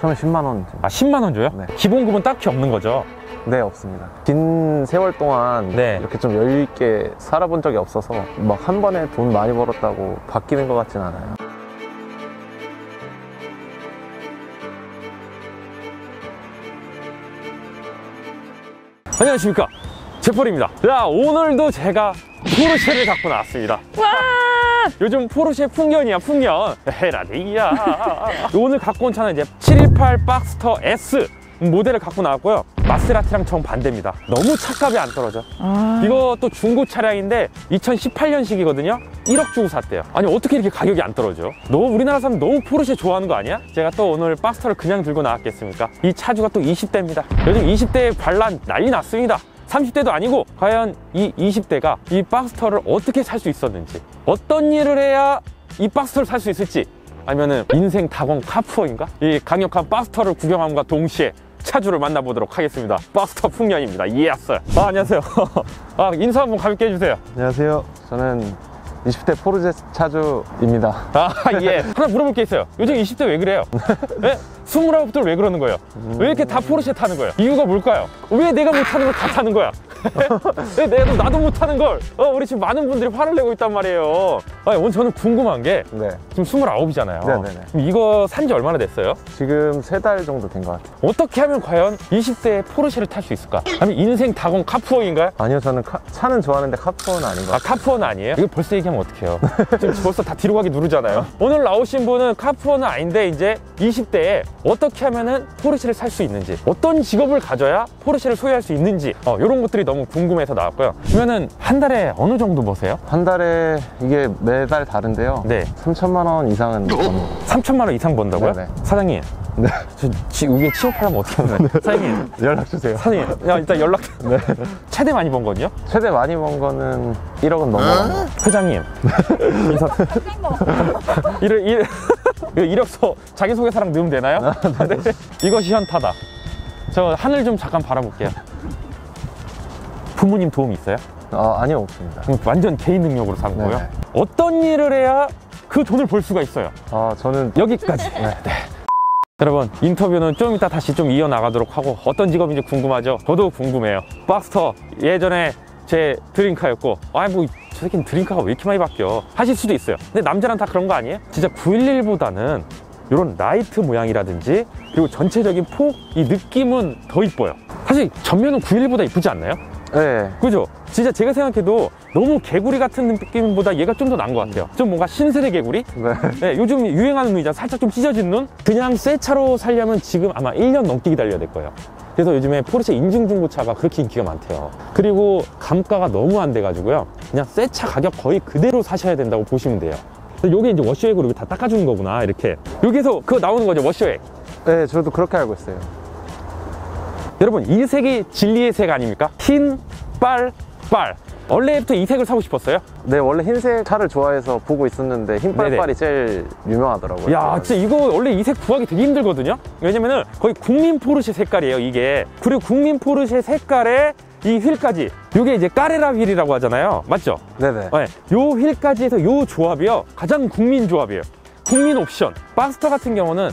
처음에 10만 원. 아 10만 원 줘요? 네. 기본금은 딱히 없는 거죠? 네, 없습니다. 긴 세월 동안 네. 이렇게 좀 여유 있게 살아본 적이 없어서 막 한 번에 돈 많이 벌었다고 바뀌는 것 같진 않아요. 안녕하십니까 제펄입니다 자 오늘도 제가 포르쉐를 갖고 나왔습니다 요즘 포르쉐 풍년이야 풍년. 헤라데이야. 오늘 갖고 온 차는 이제 718 박스터 S 모델을 갖고 나왔고요. 마세라티랑 정 반대입니다. 너무 차값이 안 떨어져. 이거 또 중고 차량인데 2018년식이거든요. 1억 주고 샀대요. 아니 어떻게 이렇게 가격이 안 떨어져? 너무 우리나라 사람 너무 포르쉐 좋아하는 거 아니야? 제가 또 오늘 박스터를 그냥 들고 나왔겠습니까? 이 차주가 또 20대입니다. 요즘 20대에 반란 난리 났습니다 30대도 아니고 과연 이 20대가 이 박스터를 어떻게 살 수 있었는지 어떤 일을 해야 이 박스터를 살 수 있을지 아니면은 인생 다공 car poor인가? 이 강력한 박스터를 구경함과 동시에 차주를 만나보도록 하겠습니다. 박스터 풍년입니다. Yes 아, 안녕하세요. 아, 인사 한번 가볍게 해주세요. 안녕하세요. 저는 20대 포르쉐 차주입니다. 아, 예. 하나 물어볼 게 있어요. 요즘 20대 왜 그래요? 예? 20대들 왜 그러는 거예요? 왜 이렇게 다 포르쉐 타는 거예요? 이유가 뭘까요? 왜 내가 못 타는 걸 다 타는 거야? 왜 내가 나도 못 타는 걸? 어, 우리 지금 많은 분들이 화를 내고 있단 말이에요. 아니, 오늘 저는 궁금한 게 네. 지금 29이잖아요. 네네네. 이거 산 지 얼마나 됐어요? 지금 세 달 정도 된 것 같아요. 어떻게 하면 과연 20대에 포르쉐를 탈 수 있을까? 아니면 인생 다공 카푸어인가요? 아니요, 저는 카- 차는 좋아하는데 카푸어는 아닌 것아 같아요. 카푸어는 아니에요? 이거 벌써 얘기하면 어떡해요 지금 벌써 다 뒤로 가기 누르잖아요 오늘 나오신 분은 카푸어는 아닌데 이제 20대에 어떻게 하면은 포르쉐를 살 수 있는지 어떤 직업을 가져야 포르쉐를 소유할 수 있는지 어, 이런 것들이 너무 궁금해서 나왔고요 그러면은 한 달에 어느 정도 버세요? 한 달에 이게 매달 다른데요. 네 3천만 원 이상은 버는 3천만 원 이상 번다고요? 네네. 사장님 네. 저 지, 이게 취업하면 어떻게 하나요? 사장님 연락 주세요. 사장님 야 일단 연락 네. 최대 많이 번 거든요? 최대 많이 번 거는 1억은 넘어가요. 회장님 인사 이를 일 이거 이력서 자기소개사랑 넣으면 되나요? 네. 이것이 현타다 저 하늘 좀 잠깐 바라볼게요 부모님 도움 있어요? 아, 아니요, 없습니다. 완전 개인 능력으로 산 네. 거예요? 어떤 일을 해야 그 돈을 벌 수가 있어요? 아, 저는 여기까지 네. 여러분 인터뷰는 좀 이따 다시 좀 이어나가도록 하고 어떤 직업인지 궁금하죠? 저도 궁금해요 박스터 예전에 제 dream car였고 아이 뭐 저 새끼는 dream car가 왜 이렇게 많이 바뀌어 하실 수도 있어요 근데 남자는 다 그런 거 아니에요? 진짜 911보다는 이런 라이트 모양이라든지 그리고 전체적인 폭 이 느낌은 더 이뻐요 사실 전면은 911보다 이쁘지 않나요? 네. 그죠? 진짜 제가 생각해도 너무 개구리 같은 느낌보다 얘가 좀 더 나은 것 같아요 좀 뭔가 신세대 개구리? 네. 네, 요즘 유행하는 눈이잖아. 살짝 좀 찢어진 눈? 그냥 새 차로 살려면 지금 아마 1년 넘게 기다려야 될 거예요. 그래서 요즘에 포르쉐 인증 중고차가 그렇게 인기가 많대요. 그리고 감가가 너무 안 돼가지고요. 그냥 새 차 가격 거의 그대로 사셔야 된다고 보시면 돼요. 요게 이제 워셔액으로 다 닦아주는 거구나, 이렇게. 여기서 그거 나오는 거죠, 워셔액. 네, 저도 그렇게 알고 있어요. 여러분, 이 색이 진리의 색 아닙니까? 흰, 빨, 빨. 원래부터 이 색을 사고 싶었어요? 네, 원래 흰색 차를 좋아해서 보고 있었는데 흰빨빨이 제일 유명하더라고요. 야, 진짜 이거 원래 이 색 구하기 되게 힘들거든요? 왜냐면은 거의 국민 포르쉐 색깔이에요, 이게. 그리고 국민 포르쉐 색깔에 이 휠까지. 이게 이제 까레라 휠이라고 하잖아요. 맞죠? 네네. 네. 요 휠까지 해서 요 조합이요. 가장 국민 조합이에요. 국민 옵션. 박스터 같은 경우는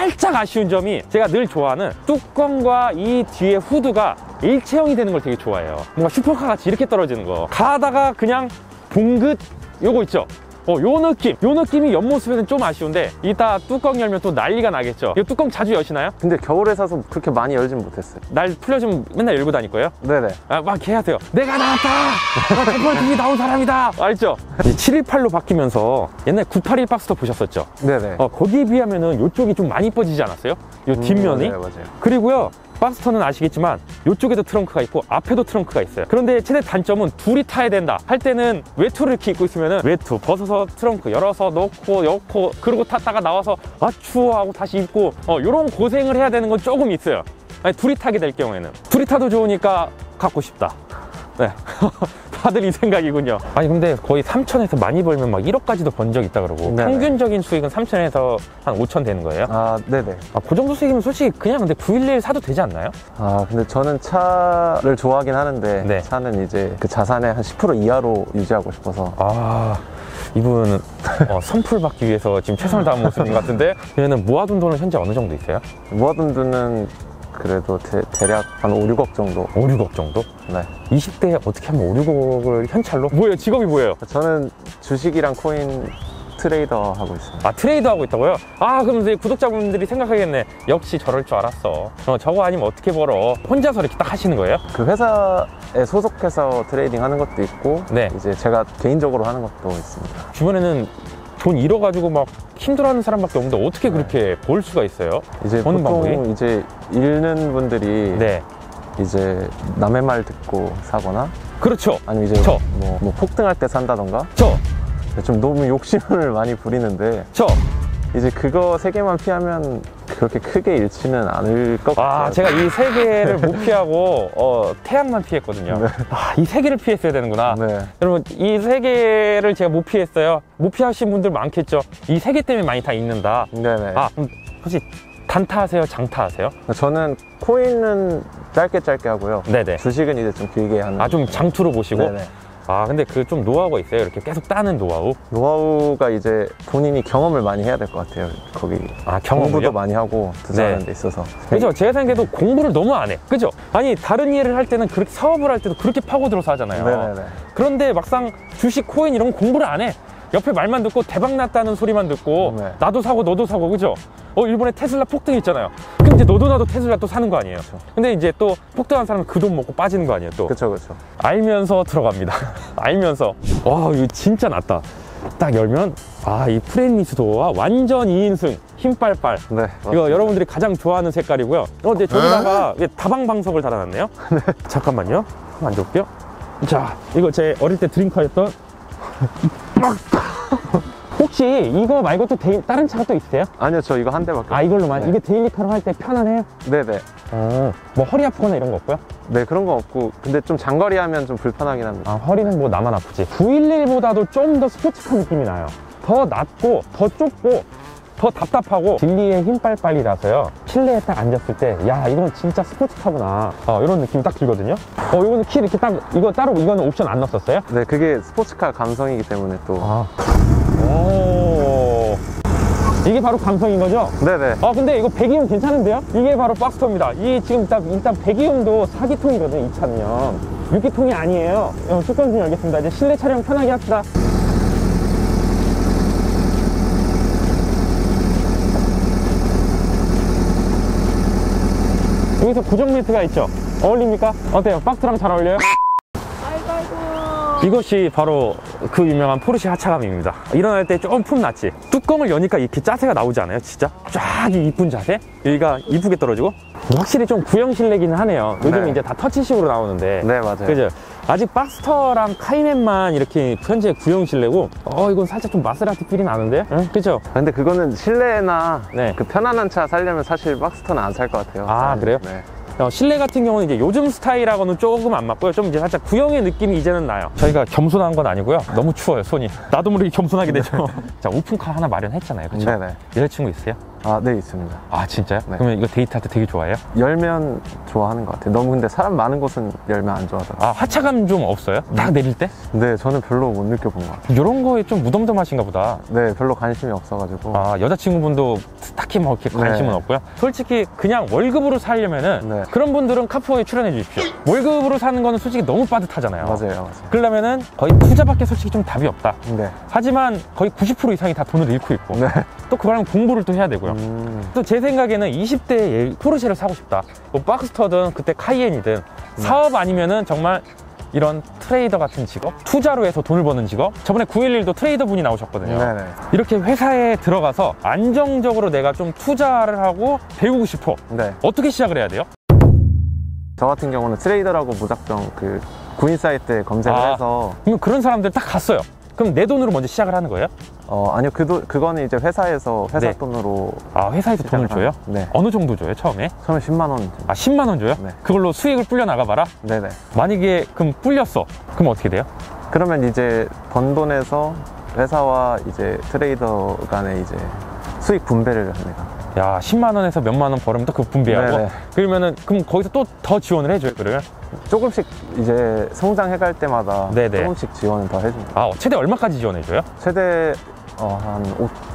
살짝 아쉬운 점이 제가 늘 좋아하는 뚜껑과 이 뒤에 후드가 일체형이 되는 걸 되게 좋아해요. 뭔가 슈퍼카 같이 이렇게 떨어지는 거. 가다가 그냥 봉긋 요거 있죠? 어, 요 느낌, 요 느낌이 옆모습에는 좀 아쉬운데 이따 뚜껑 열면 또 난리가 나겠죠. 이 뚜껑 자주 여시나요? 근데 겨울에 사서 그렇게 많이 열진 못했어요. 날 풀려주면 맨날 열고 다닐 거예요? 네네. 아, 막 해하세요. 내가 나왔다! 나 대포TV 나온 사람이다! 알죠? 718로 바뀌면서 옛날 981 박스터 보셨었죠? 네네. 어, 거기에 비하면은 이쪽이 좀 많이 이뻐지지 않았어요? 요 뒷면이? 음, 맞아요, 맞아요. 그리고요, 박스터는 아시겠지만 이쪽에도 트렁크가 있고 앞에도 트렁크가 있어요. 그런데 최대 단점은 둘이 타야 된다. 할 때는 외투를 이렇게 입고 있으면은 외투 벗어서 트렁크 열어서 넣고 넣고 그러고 탔다가 나와서 아 추워 하고 다시 입고 어 이런 고생을 해야 되는 건 조금 있어요. 아니 둘이 타게 될 경우에는 둘이 타도 좋으니까 갖고 싶다. 네. 다들 이 생각이군요. 아니 근데 거의 3천에서 많이 벌면 막 1억까지도 번 적 있다 그러고 네네. 평균적인 수익은 3천에서 한 5천 되는 거예요? 아, 네네. 아, 그 정도 수익이면 솔직히 그냥 근데 911 사도 되지 않나요? 아, 근데 저는 차를 좋아하긴 하는데 네. 차는 이제 그 자산의 한 10% 이하로 유지하고 싶어서 아 이분은 어, 선풀 받기 위해서 지금 최선을 다한 모습인 것 같은데 얘는 모아둔 돈은 현재 어느 정도 있어요? 모아둔 돈은 그래도 대, 대략 한 5, 6억 정도. 5, 6억 정도? 네. 20대에 어떻게 하면 5, 6억을 현찰로? 뭐예요? 직업이 뭐예요? 저는 주식이랑 코인 트레이더 하고 있습니다. 아 trade 하고 있다고요? 아 그럼 이제 구독자분들이 생각하겠네 역시 저럴 줄 알았어 어, 저거 아니면 어떻게 벌어 혼자서 이렇게 딱 하시는 거예요? 그 회사에 소속해서 trading 하는 것도 있고 네. 이제 제가 개인적으로 하는 것도 있습니다. 주변에는 돈 잃어가지고 막 힘들어하는 사람밖에 없는데 어떻게 그렇게 벌 수가 있어요? 이제 보통 방법이? 이제 잃는 분들이 네 이제 남의 말 듣고 사거나 그렇죠 아니면 이제 저. 뭐, 뭐 폭등할 때 산다던가 저 좀 너무 욕심을 많이 부리는데 저. 이제 그거 세 개만 피하면 그렇게 크게 잃지는 않을 것 같아요. 아, 제가 이 세 개를 못 피하고, 어, 태양만 피했거든요. 네. 아, 이 세 개를 피했어야 되는구나. 네. 여러분, 이 세 개를 제가 못 피했어요. 못 피하신 분들 많겠죠. 이 세 개 때문에 많이 다 잃는다. 네네. 아, 혹시 단타 하세요? 장타 하세요? 저는 코인은 짧게 짧게 하고요. 네네. 주식은 이제 좀 길게 하는. 아, 좀 장투로 보시고? 네네. 아, 근데 그 좀 노하우가 있어요. 이렇게 계속 따는 노하우. 노하우가 이제 본인이 경험을 많이 해야 될 것 같아요. 거기 아, 공부도 경험을요? 많이 하고 투자하는 네. 데 있어서. 그죠? 제가 생각해도 공부를 너무 안 해. 그죠? 아니, 다른 일을 할 때는 그렇게 사업을 할 때도 그렇게 파고들어서 하잖아요. 네네네. 그런데 막상 주식, 코인 이런 거 공부를 안 해. 옆에 말만 듣고 대박 났다는 소리만 듣고 네. 나도 사고 너도 사고 그죠? 어 일본에 테슬라 폭등 있잖아요. 그럼 이제 너도 나도 테슬라 또 사는 거 아니에요? 근데 이제 또 폭등한 사람은 그 돈 먹고 빠지는 거 아니에요 또? 그쵸 그쵸. 알면서 들어갑니다. 알면서 와 이거 진짜 낫다. 딱 열면 아 이 프레임리스 도어와 완전 2인승 힘 빨빨. 네. 이거 여러분들이 가장 좋아하는 색깔이고요. 어, 근데 저기다가 이게 다방 방석을 달아놨네요. 잠깐만요. 한번 앉아볼게요. 자, 이거 제 어릴 때 드림카였던. 혹시 이거 말고 또 데이- 다른 차가 또 있으세요? 아니요 저 이거 한 대밖에. 아, 이걸로만? 네. 이게 daily car로 할 때 편안해요? 네네. 어, 뭐 허리 아프거나 이런 거 없고요? 네 그런 거 없고 근데 좀 장거리 하면 좀 불편하긴 합니다. 아, 허리는 뭐 나만 아프지. 911보다도 좀 더 스포츠카 느낌이 나요. 더 낮고, 더 좁고, 더 답답하고, 딜리의 힘빨빨이라서요. 실내에 딱 앉았을 때, 야, 이건 진짜 스포츠카구나. 어, 이런 느낌이 딱 들거든요. 어, 이거는 키 이렇게 딱, 이거 따로, 이거는 옵션 안 넣었었어요? 네 그게 스포츠카 감성이기 때문에 또. 아. 오. 이게 바로 감성인 거죠? 네네. 아 근데 이거 배기음 괜찮은데요? 이게 바로 박스터입니다. 이게 지금 딱 일단 배기음도 4기통이거든요, 이 차는요. 6기통이 아니에요. 어, 뚜껑 좀 열겠습니다. 이제 실내 촬영 편하게 합시다. 여기서 고정 매트가 있죠? 어울립니까? 어때요? 박스랑 잘 어울려요? 이것이 바로 그 유명한 포르쉐 하차감입니다. 일어날 때좀 품났지. 뚜껑을 여니까 이렇게 자세가 나오지 않아요? 진짜? 쫙 이쁜 자세? 여기가 이쁘게 떨어지고? 확실히 좀 구형 실내기는 하네요. 요즘 네. 이제 다 터치식으로 나오는데. 네 맞아요. 그죠? 아직 박스터랑 카이넷만 이렇게 현재 구형 실내고, 어, 이건 살짝 좀 마세라티 필이 나는데? 응? 그죠? 근데 그거는 실내나 네. 그 편안한 차 살려면 사실 박스터는 안 살 것 같아요. 아, 그래요? 네. 어, 실내 같은 경우는 이제 요즘 스타일하고는 조금 안 맞고요. 좀 이제 살짝 구형의 느낌이 이제는 나요. 저희가 겸손한 건 아니고요. 너무 추워요, 손이. 나도 모르게 겸손하게 되죠. 자, 오픈카 하나 마련했잖아요. 그렇죠? 네네. 여자친구 있어요? 아, 네 있습니다. 아, 진짜요? 네. 그러면 이거 데이트할 때 되게 좋아해요? 열면 좋아하는 것 같아요. 너무 근데 사람 많은 곳은 열면 안 좋아하더라고요. 아, 하차감 좀 없어요? 딱 내릴 때? 네, 저는 별로 못 느껴본 것 같아요. 이런 거에 좀 무덤덤하신가 보다. 네, 별로 관심이 없어가지고. 아, 여자친구분도 딱히 뭐 이렇게 관심은 네. 없고요. 솔직히 그냥 월급으로 살려면은 네. 그런 분들은 카푸어에 출연해 주십시오. 월급으로 사는 거는 솔직히 너무 빠듯하잖아요. 맞아요, 맞아요. 그러려면은 거의 투자밖에 솔직히 좀 답이 없다. 네. 하지만 거의 90% 이상이 다 돈을 잃고 있고 네. 또 그거랑 공부를 또 해야 되고요. 음, 또제 생각에는 20대에 포르쉐를 사고 싶다. 뭐 박스터든 그때 카이엔이든 사업 아니면은 정말 이런 트레이더 같은 직업, 투자로 해서 돈을 버는 직업. 저번에 911도 트레이더 분이 나오셨거든요. 네네. 이렇게 회사에 들어가서 안정적으로 내가 좀 투자를 하고 배우고 싶어. 네. 어떻게 시작을 해야 돼요? 저 같은 경우는 트레이더라고 무작정 그 구인 사이트에 검색을 아. 해서 그러면 그런 사람들 딱 갔어요. 그럼 내 돈으로 먼저 시작을 하는 거예요? 어, 아니요, 그 돈, 그거는 이제 회사에서 회사 네. 돈으로 아 회사에서 돈을 줘요? 네. 어느 정도 줘요 처음에? 처음에 10만 원. 아 10만 원 줘요? 네. 그걸로 수익을 불려 나가봐라. 네네. 만약에 그럼 불렸어. 그럼 어떻게 돼요? 그러면 이제 번 돈에서 회사와 이제 트레이더 간에 이제 수익 분배를 합니다. 야 10만 원에서 몇만 원 벌으면 또 그 분배하고 네네. 그러면은 그럼 거기서 또 더 지원을 해줘요 그를 조금씩 이제 성장해갈 때마다 네네. 조금씩 지원을 더 해줍니다. 아 최대 얼마까지 지원해줘요? 최대 어, 한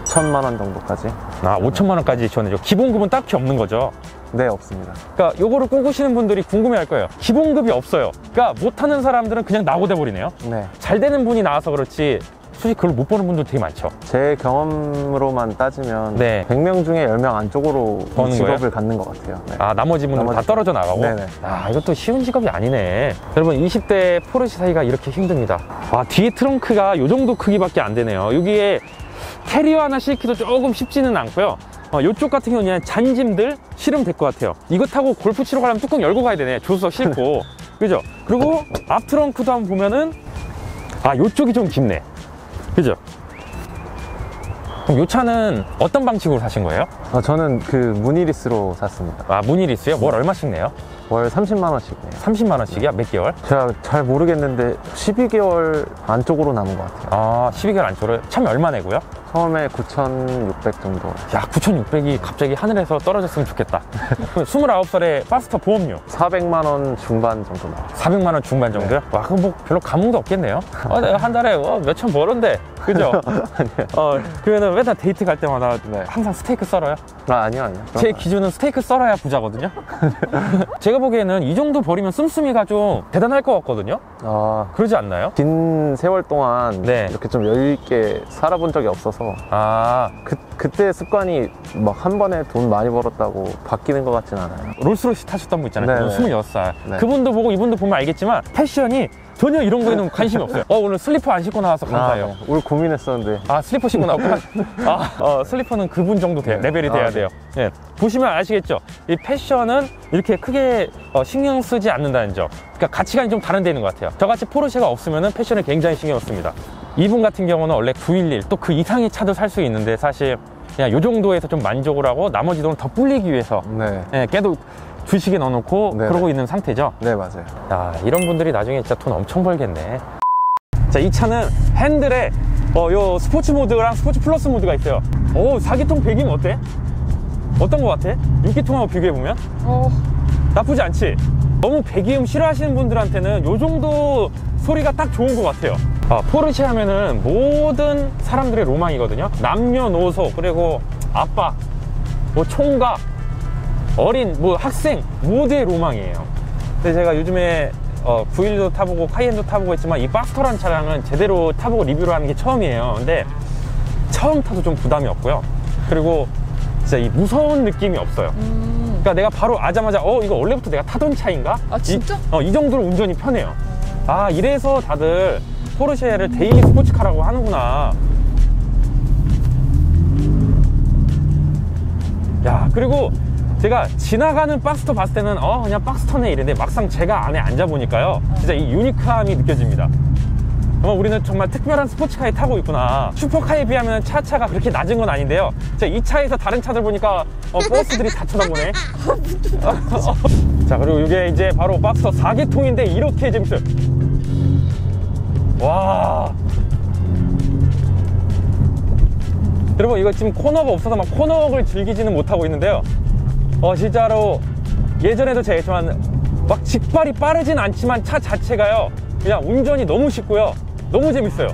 5천만 원 정도까지? 아 5천만 원까지 지원해줘 기본급은 딱히 없는 거죠 네, 없습니다. 그러니까 요거를 꿈꾸시는 분들이 궁금해할 거예요 기본급이 없어요 그러니까 못하는 사람들은 그냥 나고돼 버리네요 네. 잘 되는 분이 나와서 그렇지 솔직히 그걸 못 보는 분들 되게 많죠. 제 경험으로만 따지면 네. 100명 중에 10명 안쪽으로 이 직업을 거예요? 갖는 것 같아요. 네. 아 나머지 분들은 다 나머지- 떨어져 나가고? 네네. 아 이것도 쉬운 직업이 아니네. 여러분 20대 포르쉐 사이가 이렇게 힘듭니다. 아 뒤에 트렁크가 요 정도 크기밖에 안 되네요. 여기에 캐리어 하나 싣기도 조금 쉽지는 않고요. 어, 이쪽 같은 경우는 잔짐들 실으면 될 것 같아요. 이거 타고 골프 치러 가려면 뚜껑 열고 가야 되네. 조수석 싣고. 그죠? 그리고 앞 트렁크도 한번 보면은 아 요쪽이 좀 깊네 그죠 그럼 요 차는 어떤 방식으로 사신 거예요? 어, 저는 그 무니리스로 샀습니다. 아 무니리스요? 뭘 얼마씩 내요? 월 30만 원씩 내요. 30만 원씩이야? 몇 개월? 제가 잘 모르겠는데 12개월 안쪽으로 남은 것 같아요. 아 12개월 안쪽으로 참여 얼마 내고요? 처음에 9,600 정도. 야 9,600이 갑자기 하늘에서 떨어졌으면 좋겠다 29살에 파스터 보험료 400만 원 중반 정도 나와요. 400만 원 중반 정도요? 와 그럼 뭐 별로 감흥도 없겠네요 어, 내가 한 달에 어, 몇천 벌었는데 그죠? 어 그러면 맨날 데이트 갈 때마다 네. 항상 스테이크 썰어요? 아, 아니요, 아니요. 제가 기준은 스테이크 썰어야 부자거든요 제가 보기에는 이 정도 벌면 씀씀이가 좀 대단할 것 같거든요 아, 그러지 않나요? 긴 세월 동안 네. 이렇게 좀 여유있게 살아본 적이 없어서 아 그, 그때 습관이 막 한 번에 돈 많이 벌었다고 바뀌는 것 같진 않아요. 롤스로이스 타셨던 분 있잖아요. 네네. 26살. 네. 그분도 보고 이분도 보면 알겠지만 패션이 전혀 이런 거에는 관심이 없어요. 어, 오늘 슬리퍼 안 신고 나와서 감사해요. 네. 오늘 고민했었는데 아, 슬리퍼 신고 나왔구나. 아, 어, 슬리퍼는 그분 정도 돼요. 네. 레벨이 돼야 아, 네. 돼요. 예. 보시면 아시겠죠? 이 패션은 이렇게 크게 어, 신경 쓰지 않는다는 점. 그러니까 가치관이 좀 다른 데 있는 것 같아요. 저같이 포르쉐가 없으면 패션에 굉장히 신경 씁니다. 이분 같은 경우는 원래 911, 또 그 이상의 차도 살 수 있는데 사실 그냥 요 정도에서 좀 만족을 하고 나머지 돈을 더 불리기 위해서 네, 예, 깨도 주식에 넣어놓고 네네. 그러고 있는 상태죠. 네 맞아요. 야, 이런 분들이 나중에 진짜 돈 엄청 벌겠네. 자, 이 차는 핸들에 어, 요 스포츠 모드랑 스포츠 플러스 모드가 있어요. 오, 4기통 배기음 어때? 어떤 거 같아? 6기통하고 비교해보면? 어, 나쁘지 않지? 너무 배기음 싫어하시는 분들한테는 요 정도 소리가 딱 좋은 것 같아요. 아, 포르쉐 하면은 모든 사람들의 로망이거든요. 남녀노소, 그리고 아빠, 뭐 총각, 어린, 뭐 학생, 모두의 로망이에요. 근데 제가 요즘에 어, 911도 타보고 카이엔도 타보고 했지만 이 박스터라는 차량은 제대로 타보고 리뷰를 하는 게 처음이에요. 근데 처음 타도 좀 부담이 없고요. 그리고 진짜 이 무서운 느낌이 없어요. 음. 그러니까 내가 바로 앉자마자 어 이거 원래부터 내가 타던 차인가? 아, 진짜? 이, 어, 이 정도로 운전이 편해요. 아 이래서 다들 포르쉐를 daily 스포츠카라고 하는구나. 야 그리고 제가 지나가는 박스터 봤을 때는 어 그냥 박스터네 이랬는데 막상 제가 안에 앉아 보니까요 진짜 이 유니크함이 느껴집니다. 어, 우리는 정말 특별한 스포츠카에 타고 있구나. 슈퍼카에 비하면 차차가 그렇게 낮은 건 아닌데요. 제가 이 차에서 다른 차들 보니까 어, 버스들이 다 쳐다보네. 자, 그리고 이게 이제 바로 박스터 4기통인데 이렇게 재밌어요. 와. 여러분, 이거 지금 코너가 없어서 막 코너웍을 즐기지는 못하고 있는데요. 어, 진짜로 예전에도 제가 했지만 막 직발이 빠르진 않지만 차 자체가요. 그냥 운전이 너무 쉽고요. 너무 재밌어요.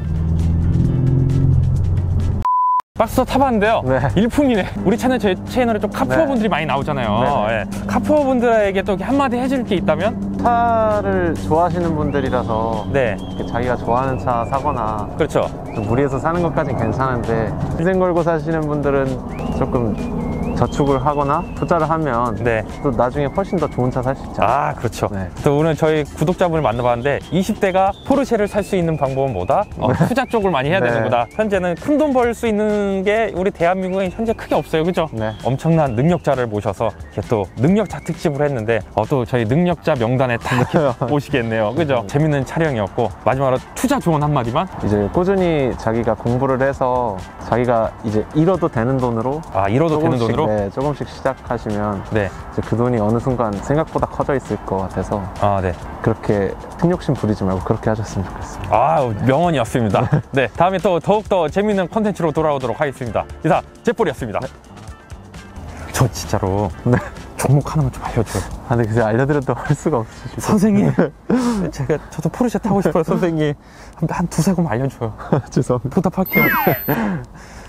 박스터 타봤는데요. 네. 일품이네. 우리 채널 제 채널에 좀 카푸어 네. 분들이 많이 나오잖아요. 네, 예. 카푸어 분들에게 또 한마디 해줄 게 있다면? 차를 좋아하시는 분들이라서 네. 자기가 좋아하는 차 사거나 그렇죠. 좀 무리해서 사는 것까진 괜찮은데 인생 걸고 사시는 분들은 조금 저축을 하거나 투자를 하면 네. 또 나중에 훨씬 더 좋은 차 살 수 있잖아요. 아, 그렇죠. 네. 또 오늘 저희 구독자분을 만나봤는데 20대가 포르쉐를 살 수 있는 방법은 뭐다? 어, 투자 쪽을 많이 해야 네. 되는 거다. 현재는 큰 돈 벌 수 있는 게 우리 대한민국에 현재 크게 없어요. 그죠? 네. 엄청난 능력자를 모셔서 이렇게 또 능력자 특집을 했는데 어, 또 저희 능력자 명단에 다 이렇게 오시겠네요. 그죠? 재밌는 촬영이었고 마지막으로 투자 조언 한마디만? 이제 꾸준히 자기가 공부를 해서 자기가 이제 잃어도 되는 돈으로 아, 잃어도 되는 돈으로? 네, 조금씩 시작하시면 네. 이제 그 돈이 어느 순간 생각보다 커져 있을 것 같아서 아, 네. 그렇게 큰 욕심 부리지 말고 그렇게 하셨으면 좋겠습니다. 아, 명언이었습니다. 네. 다음에 또 더욱더 재밌는 컨텐츠로 돌아오도록 하겠습니다. 이상, 제볼이었습니다. 저 진짜로 네. 종목 하나만 좀 알려줘요. 아, 근데 그냥 알려드려도 할 수가 없으시고. 선생님. 제가, 저도 포르쉐 타고 싶어요, 선생님. 한, 한 두세 곡만 알려줘요. 죄송합니다. 보답할게요.